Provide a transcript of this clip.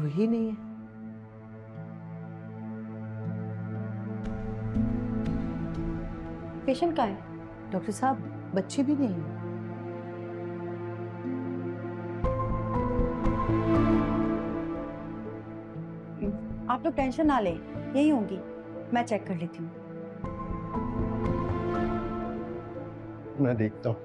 कोई ही नहीं है। पेशेंट का है? डॉक्टर साहब, बच्चे भी नहीं है। आप लोग टेंशन ना लें, यही होंगी। मैं चेक कर लेती हूँ। मैं देखता हूँ।